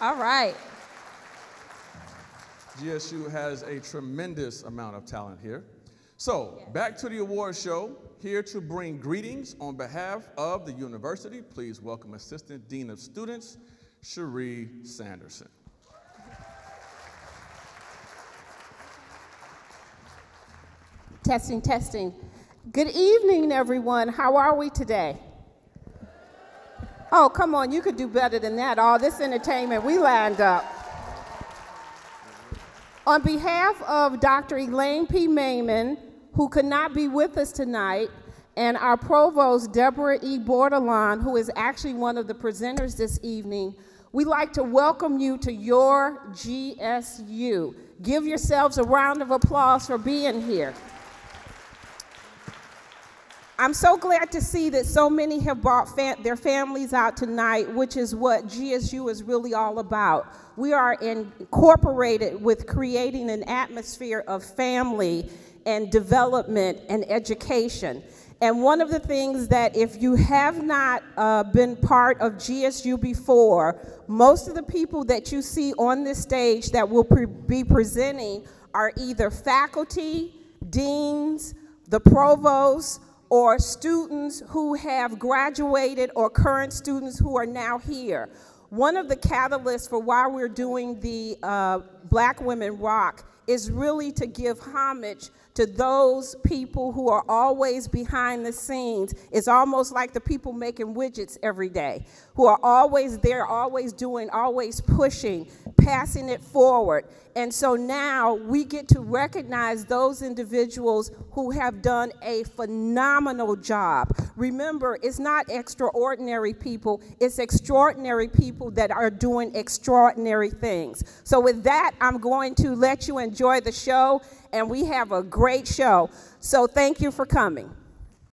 All right. GSU has a tremendous amount of talent here. So, back to the award show. Here to bring greetings on behalf of the university, please welcome Assistant Dean of Students, Sheree Sanderson. Testing, testing. Good evening, everyone. How are we today? Oh, come on, you could do better than that. All this entertainment, we lined up. On behalf of Dr. Elaine P. Maimon, who could not be with us tonight, and our provost, Deborah E. Bordelon, who is actually one of the presenters this evening, we'd like to welcome you to your GSU. Give yourselves a round of applause for being here. I'm so glad to see that so many have brought fam their families out tonight, which is what GSU is really all about. We are incorporated with creating an atmosphere of family and development and education. And one of the things that if you have not uh, been part of GSU before, most of the people that you see on this stage that will pre be presenting are either faculty, deans, the provost, or students who have graduated or current students who are now here. One of the catalysts for why we're doing the uh, Black Women Rock is really to give homage to those people who are always behind the scenes. It's almost like the people making widgets every day, who are always there, always doing, always pushing, passing it forward. And so now we get to recognize those individuals who have done a phenomenal job. Remember, it's not extraordinary people, it's extraordinary people that are doing extraordinary things. So, with that, I'm going to let you enjoy the show, and we have a great show. So, thank you for coming.